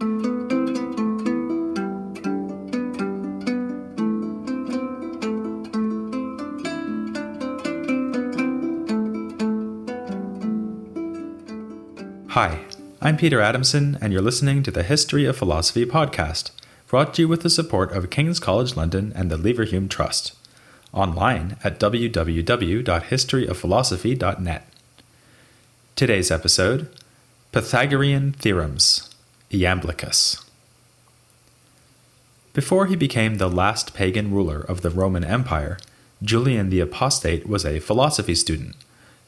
Hi, I'm Peter Adamson, and you're listening to the History of Philosophy podcast, brought to you with the support of King's College London and the Leverhulme Trust. Online at www.historyofphilosophy.net. Today's episode Pythagorean Theorems, Iamblichus. Before he became the last pagan ruler of the Roman Empire, Julian the Apostate was a philosophy student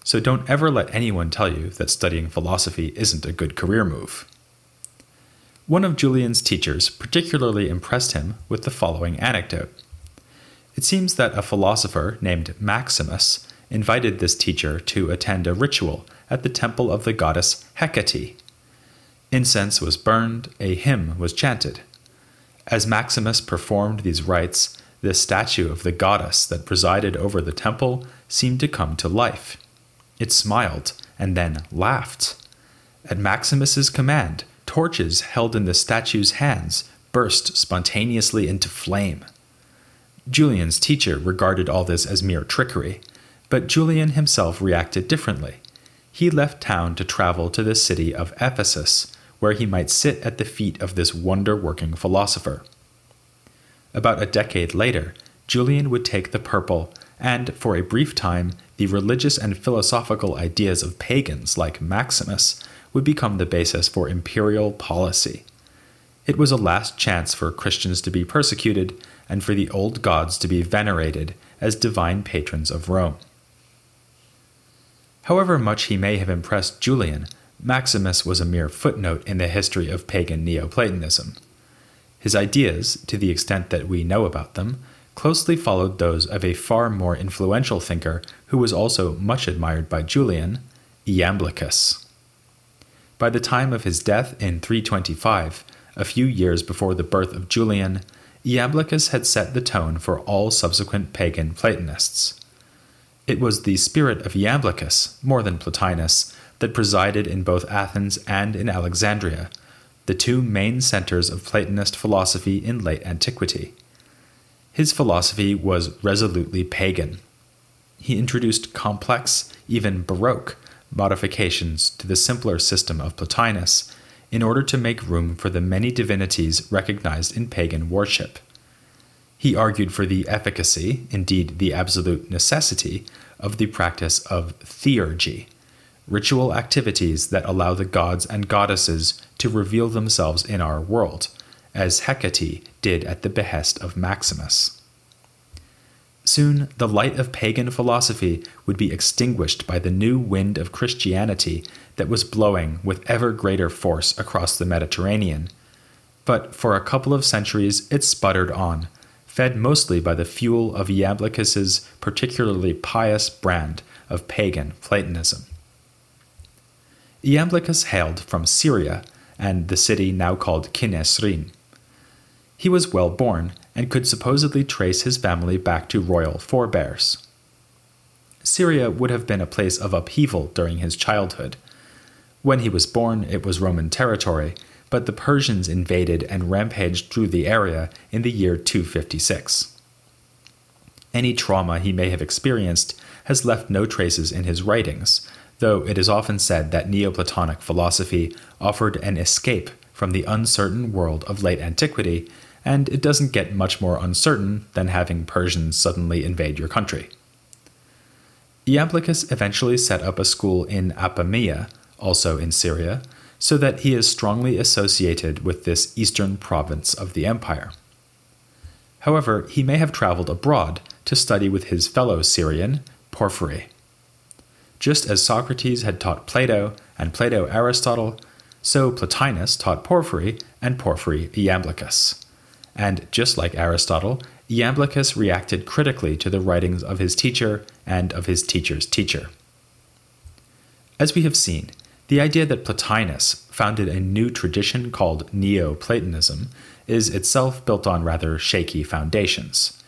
so don't ever let anyone tell you that studying philosophy isn't a good career move. One of Julian's teachers particularly impressed him with the following anecdote. It seems that a philosopher named Maximus invited this teacher to attend a ritual at the temple of the goddess Hecate. Incense was burned, a hymn was chanted. As Maximus performed these rites, the statue of the goddess that presided over the temple seemed to come to life. It smiled and then laughed. At Maximus's command, torches held in the statue's hands burst spontaneously into flame. Julian's teacher regarded all this as mere trickery, but Julian himself reacted differently. He left town to travel to the city of Ephesus, where he might sit at the feet of this wonder working philosopher. About a decade later, Julian would take the purple and, for a brief time, the religious and philosophical ideas of pagans like Maximus would become the basis for imperial policy. It was a last chance for Christians to be persecuted and for the old gods to be venerated as divine patrons of Rome. However much he may have impressed Julian, Maximus was a mere footnote in the history of pagan Neoplatonism. His ideas, to the extent that we know about them, closely followed those of a far more influential thinker who was also much admired by Julian, Iamblichus. By the time of his death in 325, a few years before the birth of Julian, Iamblichus had set the tone for all subsequent pagan Platonists. It was the spirit of Iamblichus, more than Plotinus, that presided in both Athens and in Alexandria, the two main centers of Platonist philosophy in late antiquity. His philosophy was resolutely pagan. He introduced complex, even Baroque, modifications to the simpler system of Plotinus in order to make room for the many divinities recognized in pagan worship. He argued for the efficacy, indeed the absolute necessity, of the practice of theurgy, ritual activities that allow the gods and goddesses to reveal themselves in our world, as Hecate did at the behest of Maximus. Soon, the light of pagan philosophy would be extinguished by the new wind of Christianity that was blowing with ever greater force across the Mediterranean. But for a couple of centuries it sputtered on, fed mostly by the fuel of Iamblichus's particularly pious brand of pagan Platonism. Iamblichus hailed from Syria and the city now called Kinesrin. He was well born and could supposedly trace his family back to royal forebears. Syria would have been a place of upheaval during his childhood. When he was born, it was Roman territory, but the Persians invaded and rampaged through the area in the year 256. Any trauma he may have experienced has left no traces in his writings, though it is often said that Neoplatonic philosophy offered an escape from the uncertain world of late antiquity and it doesn't get much more uncertain than having Persians suddenly invade your country. Iamblichus eventually set up a school in Apamea, also in Syria, so that he is strongly associated with this eastern province of the empire. However, he may have traveled abroad to study with his fellow Syrian, Porphyry. Just as Socrates had taught Plato and Plato Aristotle, so Plotinus taught Porphyry and Porphyry Iamblichus and just like Aristotle, Iamblichus reacted critically to the writings of his teacher and of his teacher's teacher. As we have seen, the idea that Plotinus founded a new tradition called Neoplatonism is itself built on rather shaky foundations.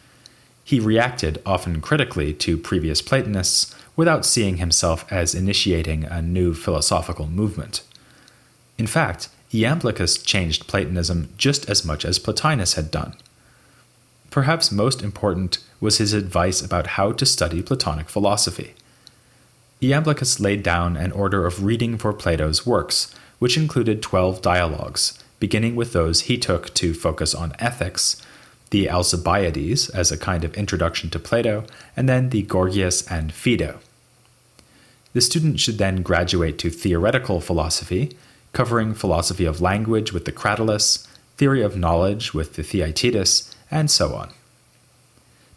He reacted often critically to previous Platonists without seeing himself as initiating a new philosophical movement. In fact, Iamblichus changed Platonism just as much as Plotinus had done. Perhaps most important was his advice about how to study Platonic philosophy. Iamblichus laid down an order of reading for Plato's works, which included 12 dialogues, beginning with those he took to focus on ethics, the Alcibiades as a kind of introduction to Plato, and then the Gorgias and Phaedo. The student should then graduate to theoretical philosophy, covering philosophy of language with the Cratylus, theory of knowledge with the Theaetetus, and so on.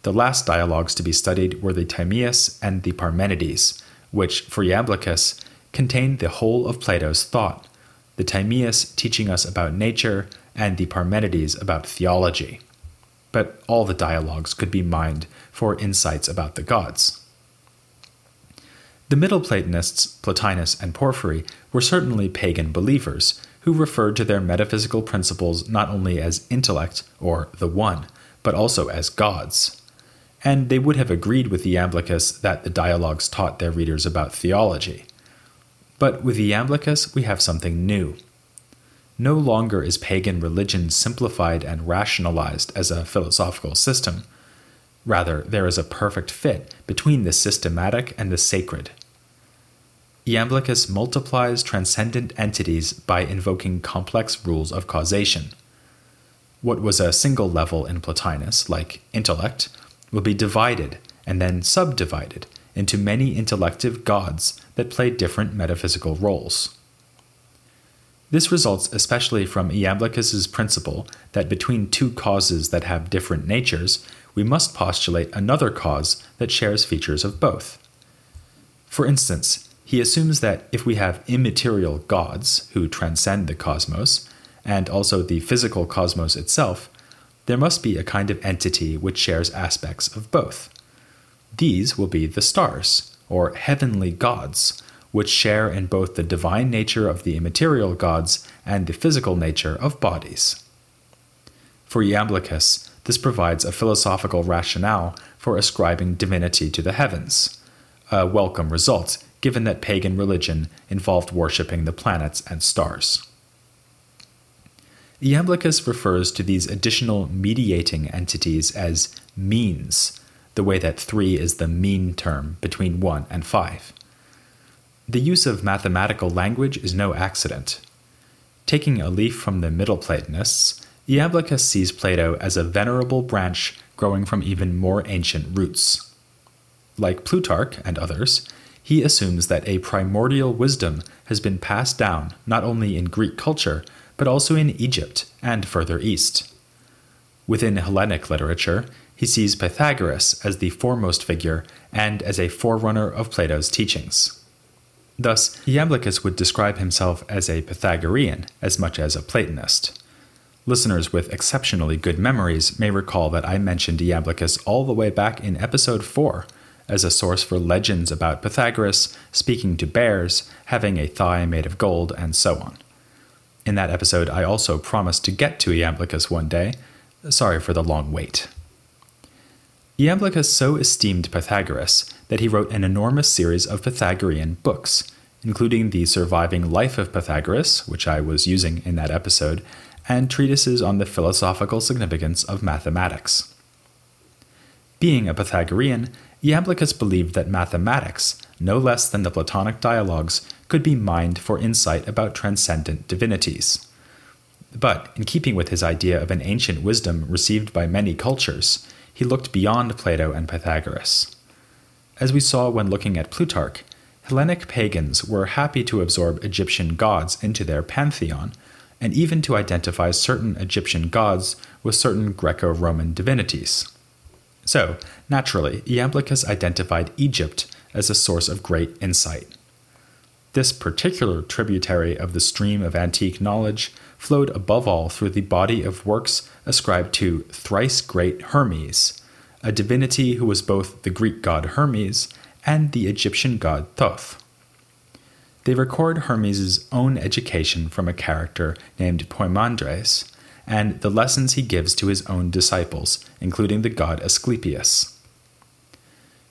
The last dialogues to be studied were the Timaeus and the Parmenides, which, for Iamblichus, contained the whole of Plato's thought, the Timaeus teaching us about nature, and the Parmenides about theology. But all the dialogues could be mined for insights about the gods. The Middle Platonists, Plotinus and Porphyry, were certainly pagan believers who referred to their metaphysical principles not only as intellect, or the One, but also as gods. And they would have agreed with Iamblichus that the dialogues taught their readers about theology. But with Iamblichus, we have something new. No longer is pagan religion simplified and rationalized as a philosophical system. Rather, there is a perfect fit between the systematic and the sacred. Iamblichus multiplies transcendent entities by invoking complex rules of causation. What was a single level in Plotinus, like intellect, will be divided and then subdivided into many intellective gods that play different metaphysical roles. This results especially from Iamblichus's principle that between two causes that have different natures, we must postulate another cause that shares features of both. For instance, he assumes that if we have immaterial gods who transcend the cosmos, and also the physical cosmos itself, there must be a kind of entity which shares aspects of both. These will be the stars, or heavenly gods, which share in both the divine nature of the immaterial gods and the physical nature of bodies. For Iamblichus, this provides a philosophical rationale for ascribing divinity to the heavens, a welcome result given that pagan religion involved worshipping the planets and stars. Iamblichus refers to these additional mediating entities as means, the way that 3 is the mean term between 1 and 5. The use of mathematical language is no accident. Taking a leaf from the Middle Platonists, Iamblichus sees Plato as a venerable branch growing from even more ancient roots. Like Plutarch and others, he assumes that a primordial wisdom has been passed down not only in Greek culture, but also in Egypt and further east. Within Hellenic literature, he sees Pythagoras as the foremost figure and as a forerunner of Plato's teachings. Thus, Iamblichus would describe himself as a Pythagorean as much as a Platonist. Listeners with exceptionally good memories may recall that I mentioned Iamblichus all the way back in episode 4 as a source for legends about Pythagoras speaking to bears, having a thigh made of gold, and so on. In that episode, I also promised to get to Iamblichus one day. Sorry for the long wait. Iamblichus so esteemed Pythagoras that he wrote an enormous series of Pythagorean books, including the surviving Life of Pythagoras, which I was using in that episode, and treatises on the philosophical significance of mathematics. Being a Pythagorean, Iamblichus believed that mathematics, no less than the Platonic dialogues, could be mined for insight about transcendent divinities. But, in keeping with his idea of an ancient wisdom received by many cultures, he looked beyond Plato and Pythagoras. As we saw when looking at Plutarch, Hellenic pagans were happy to absorb Egyptian gods into their pantheon, and even to identify certain Egyptian gods with certain Greco Roman divinities. So, naturally, Iamblichus identified Egypt as a source of great insight. This particular tributary of the stream of antique knowledge flowed above all through the body of works ascribed to thrice great Hermes, a divinity who was both the Greek god Hermes and the Egyptian god Thoth. They record Hermes' own education from a character named Poimandres, and the lessons he gives to his own disciples, including the god Asclepius.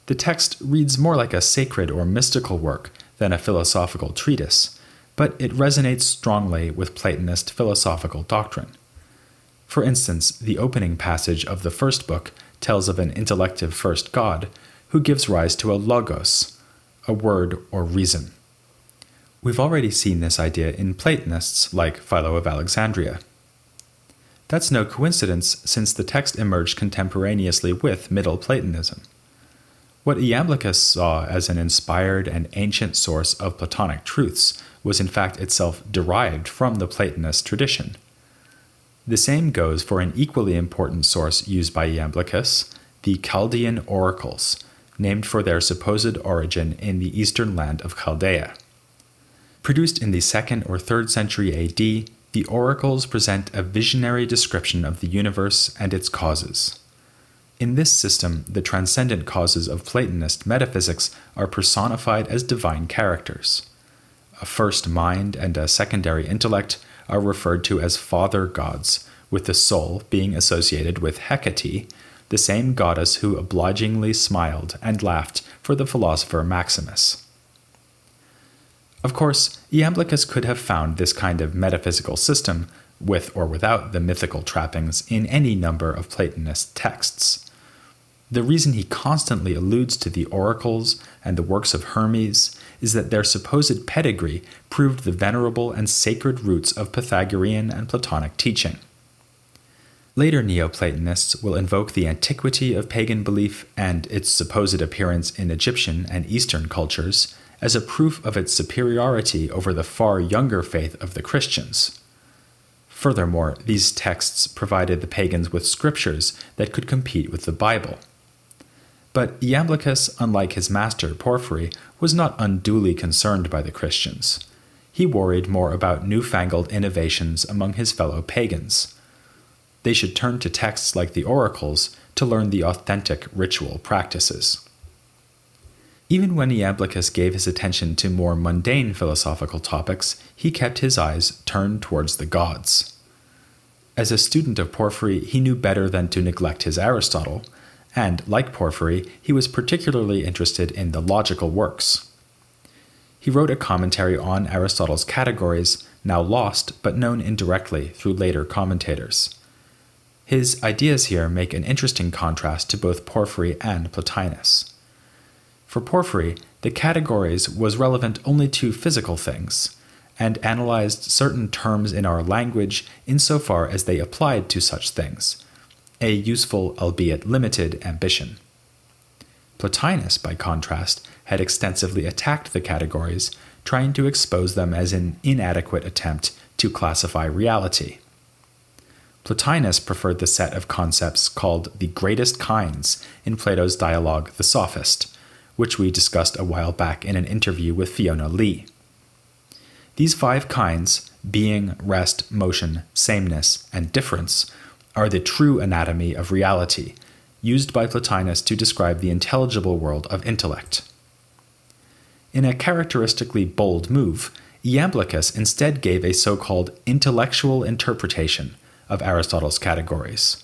The text reads more like a sacred or mystical work than a philosophical treatise, but it resonates strongly with Platonist philosophical doctrine. For instance, the opening passage of the first book tells of an intellective first god who gives rise to a logos, a word or reason. We've already seen this idea in Platonists like Philo of Alexandria. That's no coincidence since the text emerged contemporaneously with Middle Platonism. What Iamblichus saw as an inspired and ancient source of Platonic truths was in fact itself derived from the Platonist tradition. The same goes for an equally important source used by Iamblichus, the Chaldean oracles, named for their supposed origin in the eastern land of Chaldea. Produced in the 2nd or 3rd century AD, the oracles present a visionary description of the universe and its causes. In this system, the transcendent causes of Platonist metaphysics are personified as divine characters. A first mind and a secondary intellect are referred to as father gods, with the soul being associated with Hecate, the same goddess who obligingly smiled and laughed for the philosopher Maximus. Of course, Iamblichus could have found this kind of metaphysical system, with or without the mythical trappings, in any number of Platonist texts. The reason he constantly alludes to the oracles and the works of Hermes is that their supposed pedigree proved the venerable and sacred roots of Pythagorean and Platonic teaching. Later Neoplatonists will invoke the antiquity of pagan belief and its supposed appearance in Egyptian and Eastern cultures as a proof of its superiority over the far younger faith of the Christians. Furthermore, these texts provided the pagans with scriptures that could compete with the Bible. But Iamblichus, unlike his master Porphyry, was not unduly concerned by the Christians. He worried more about newfangled innovations among his fellow pagans. They should turn to texts like the oracles to learn the authentic ritual practices. Even when Iamblichus gave his attention to more mundane philosophical topics, he kept his eyes turned towards the gods. As a student of Porphyry, he knew better than to neglect his Aristotle, and, like Porphyry, he was particularly interested in the logical works. He wrote a commentary on Aristotle's categories, now lost but known indirectly through later commentators. His ideas here make an interesting contrast to both Porphyry and Plotinus. For Porphyry, the categories was relevant only to physical things, and analyzed certain terms in our language insofar as they applied to such things, a useful, albeit limited, ambition. Plotinus, by contrast, had extensively attacked the categories, trying to expose them as an inadequate attempt to classify reality. Plotinus preferred the set of concepts called the greatest kinds in Plato's dialogue The Sophist, which we discussed a while back in an interview with Fiona Leigh. These five kinds being, rest, motion, sameness, and difference are the true anatomy of reality, used by Plotinus to describe the intelligible world of intellect. In a characteristically bold move, Iamblichus instead gave a so called intellectual interpretation of Aristotle's categories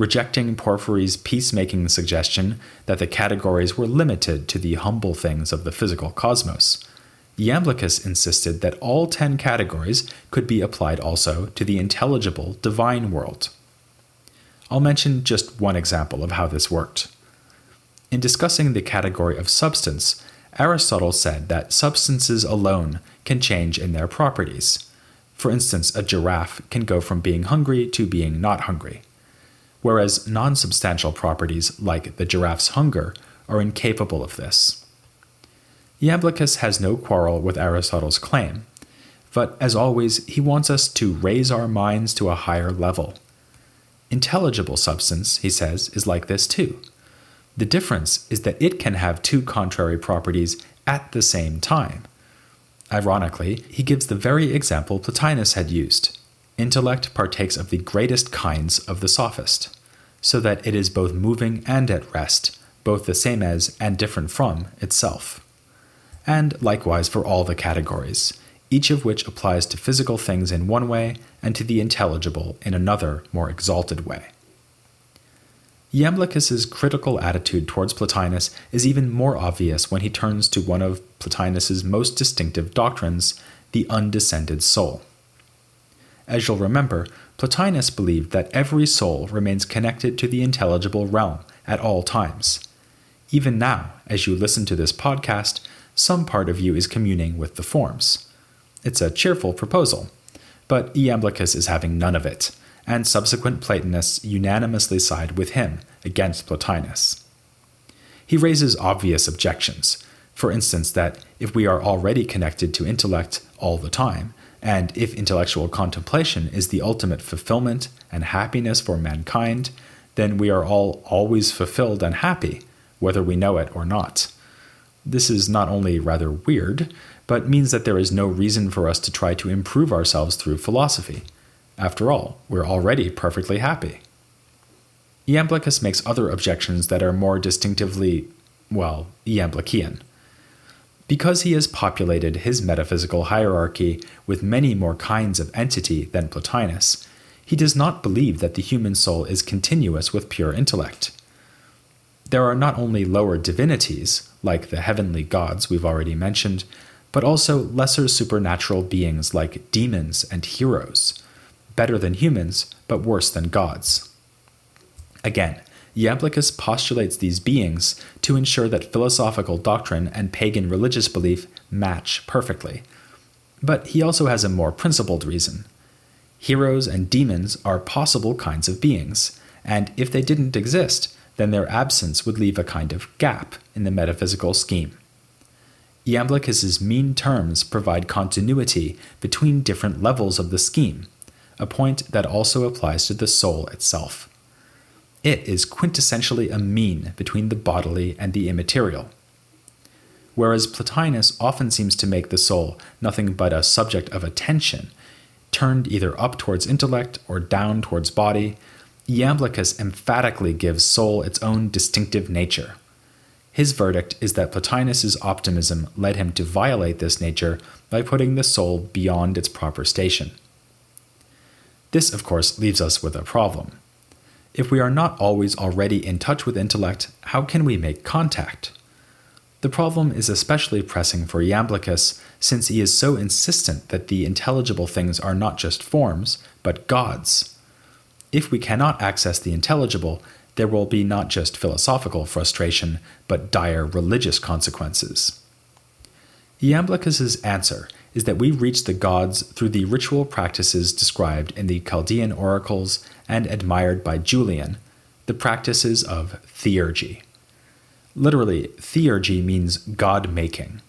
rejecting Porphyry's peacemaking suggestion that the categories were limited to the humble things of the physical cosmos. Iamblichus insisted that all ten categories could be applied also to the intelligible divine world. I'll mention just one example of how this worked. In discussing the category of substance, Aristotle said that substances alone can change in their properties. For instance, a giraffe can go from being hungry to being not hungry whereas non substantial properties like the giraffe's hunger are incapable of this. Iamblichus has no quarrel with Aristotle's claim, but as always, he wants us to raise our minds to a higher level. Intelligible substance, he says, is like this too. The difference is that it can have two contrary properties at the same time. Ironically, he gives the very example Plotinus had used intellect partakes of the greatest kinds of the sophist, so that it is both moving and at rest, both the same as and different from itself. And likewise for all the categories, each of which applies to physical things in one way and to the intelligible in another, more exalted way. Iamblichus's critical attitude towards Plotinus is even more obvious when he turns to one of Plotinus's most distinctive doctrines, the undescended soul. As you'll remember, Plotinus believed that every soul remains connected to the intelligible realm at all times. Even now, as you listen to this podcast, some part of you is communing with the forms. It's a cheerful proposal, but Iamblichus is having none of it, and subsequent Platonists unanimously side with him against Plotinus. He raises obvious objections, for instance, that if we are already connected to intellect all the time, and if intellectual contemplation is the ultimate fulfillment and happiness for mankind, then we are all always fulfilled and happy, whether we know it or not. This is not only rather weird, but means that there is no reason for us to try to improve ourselves through philosophy. After all, we're already perfectly happy. Iamblichus makes other objections that are more distinctively, well, Iamblician. Because he has populated his metaphysical hierarchy with many more kinds of entity than Plotinus, he does not believe that the human soul is continuous with pure intellect. There are not only lower divinities, like the heavenly gods we've already mentioned, but also lesser supernatural beings like demons and heroes, better than humans, but worse than gods. Again, Iamblichus postulates these beings to ensure that philosophical doctrine and pagan religious belief match perfectly. But he also has a more principled reason. Heroes and demons are possible kinds of beings, and if they didn't exist, then their absence would leave a kind of gap in the metaphysical scheme. Iamblichus's mean terms provide continuity between different levels of the scheme, a point that also applies to the soul itself. It is quintessentially a mean between the bodily and the immaterial. Whereas Plotinus often seems to make the soul nothing but a subject of attention, turned either up towards intellect or down towards body, Iamblichus emphatically gives soul its own distinctive nature. His verdict is that Plotinus's optimism led him to violate this nature by putting the soul beyond its proper station. This, of course, leaves us with a problem. If we are not always already in touch with intellect, how can we make contact? The problem is especially pressing for Iamblichus, since he is so insistent that the intelligible things are not just forms, but gods. If we cannot access the intelligible, there will be not just philosophical frustration, but dire religious consequences. Iamblichus's answer is that we reach the gods through the ritual practices described in the Chaldean oracles and admired by Julian, the practices of theurgy. Literally, theurgy means God making.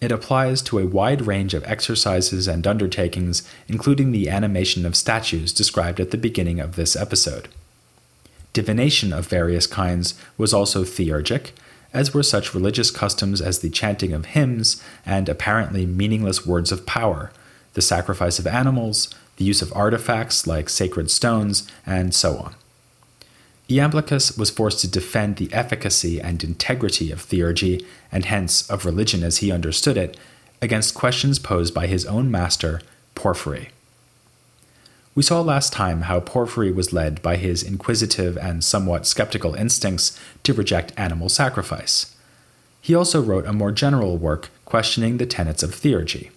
It applies to a wide range of exercises and undertakings, including the animation of statues described at the beginning of this episode. Divination of various kinds was also theurgic, as were such religious customs as the chanting of hymns and apparently meaningless words of power, the sacrifice of animals, the use of artifacts like sacred stones, and so on. Iamblichus was forced to defend the efficacy and integrity of theurgy, and hence of religion as he understood it, against questions posed by his own master, Porphyry. We saw last time how Porphyry was led by his inquisitive and somewhat skeptical instincts to reject animal sacrifice. He also wrote a more general work questioning the tenets of theurgy.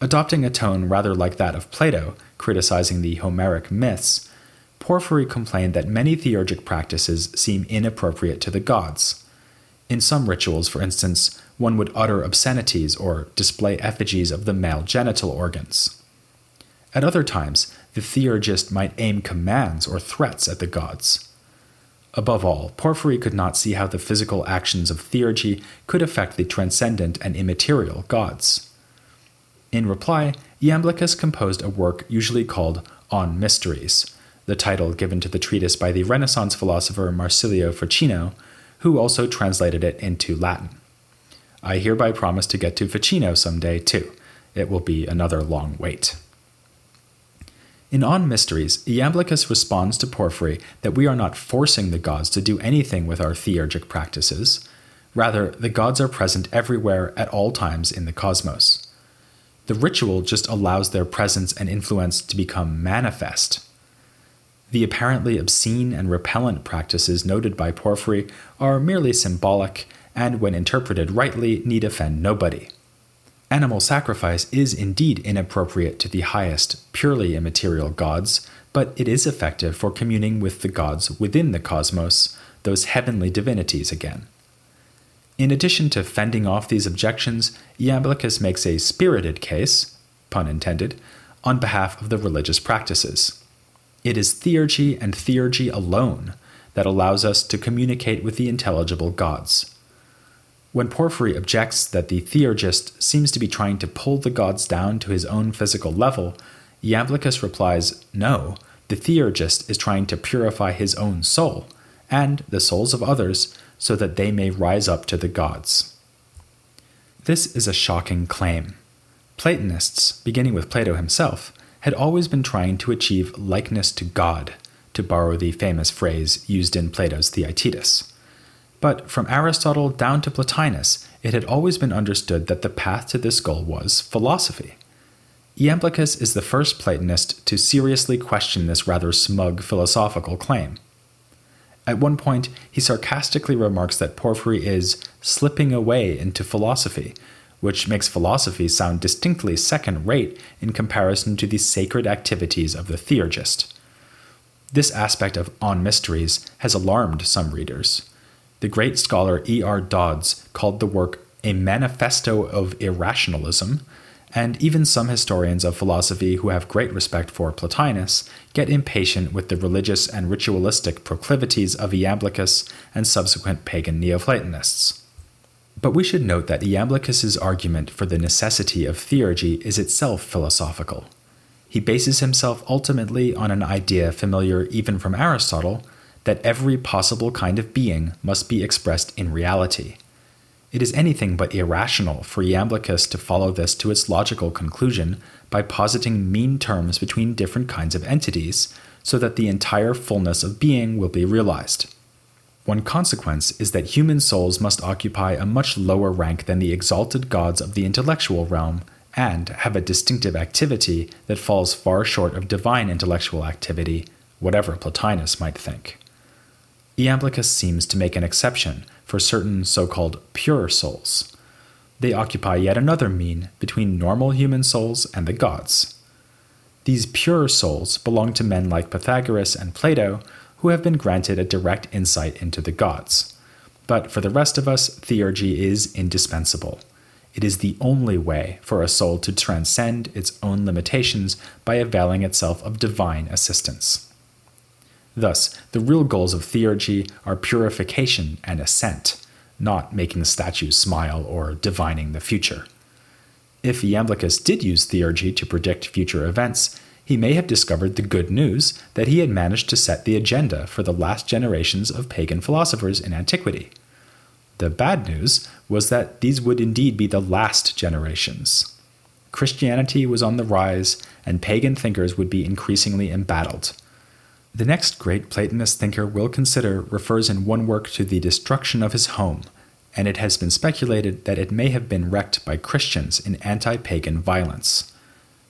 Adopting a tone rather like that of Plato, criticizing the Homeric myths, Porphyry complained that many theurgic practices seem inappropriate to the gods. In some rituals, for instance, one would utter obscenities or display effigies of the male genital organs. At other times, the theurgist might aim commands or threats at the gods. Above all, Porphyry could not see how the physical actions of theurgy could affect the transcendent and immaterial gods. In reply, Iamblichus composed a work usually called On Mysteries, the title given to the treatise by the Renaissance philosopher Marsilio Ficino, who also translated it into Latin. I hereby promise to get to Ficino someday, too. It will be another long wait. In On Mysteries, Iamblichus responds to Porphyry that we are not forcing the gods to do anything with our theurgic practices. Rather, the gods are present everywhere at all times in the cosmos. The ritual just allows their presence and influence to become manifest. The apparently obscene and repellent practices noted by Porphyry are merely symbolic and, when interpreted rightly, need offend nobody. Animal sacrifice is indeed inappropriate to the highest, purely immaterial gods, but it is effective for communing with the gods within the cosmos, those heavenly divinities again. In addition to fending off these objections, Iamblichus makes a spirited case, pun intended, on behalf of the religious practices. It is theurgy and theurgy alone that allows us to communicate with the intelligible gods. When Porphyry objects that the theurgist seems to be trying to pull the gods down to his own physical level, Iamblichus replies, No, the theurgist is trying to purify his own soul, and the souls of others, so that they may rise up to the gods. This is a shocking claim. Platonists, beginning with Plato himself, had always been trying to achieve likeness to God, to borrow the famous phrase used in Plato's Theaetetus. But from Aristotle down to Plotinus, it had always been understood that the path to this goal was philosophy. Iamblichus is the first Platonist to seriously question this rather smug philosophical claim. At one point, he sarcastically remarks that Porphyry is slipping away into philosophy, which makes philosophy sound distinctly second rate in comparison to the sacred activities of the theurgist. This aspect of On Mysteries has alarmed some readers. The great scholar E. R. Dodds called the work a manifesto of irrationalism, and even some historians of philosophy who have great respect for Plotinus get impatient with the religious and ritualistic proclivities of Iamblichus and subsequent pagan Neoplatonists. But we should note that Iamblichus's argument for the necessity of theurgy is itself philosophical. He bases himself ultimately on an idea familiar even from Aristotle that every possible kind of being must be expressed in reality. It is anything but irrational for Iamblichus to follow this to its logical conclusion by positing mean terms between different kinds of entities so that the entire fullness of being will be realized. One consequence is that human souls must occupy a much lower rank than the exalted gods of the intellectual realm and have a distinctive activity that falls far short of divine intellectual activity, whatever Plotinus might think. Iamblichus seems to make an exception for certain so called pure souls. They occupy yet another mean between normal human souls and the gods. These pure souls belong to men like Pythagoras and Plato, who have been granted a direct insight into the gods. But for the rest of us, theurgy is indispensable. It is the only way for a soul to transcend its own limitations by availing itself of divine assistance. Thus, the real goals of theurgy are purification and ascent, not making the statues smile or divining the future. If Iamblichus did use theurgy to predict future events, he may have discovered the good news that he had managed to set the agenda for the last generations of pagan philosophers in antiquity. The bad news was that these would indeed be the last generations. Christianity was on the rise, and pagan thinkers would be increasingly embattled. The next great Platonist thinker we'll consider refers in one work to the destruction of his home, and it has been speculated that it may have been wrecked by Christians in anti pagan violence.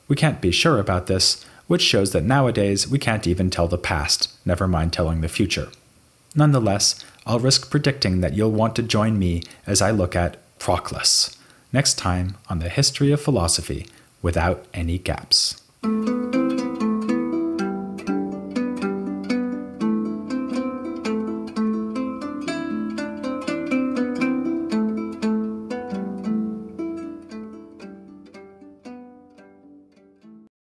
We can't be sure about this, which shows that nowadays we can't even tell the past, never mind telling the future. Nonetheless, I'll risk predicting that you'll want to join me as I look at Proclus, next time on the history of philosophy without any gaps.